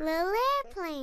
Little airplane.